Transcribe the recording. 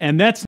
And that's